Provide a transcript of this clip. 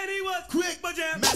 And he was quick, but jam.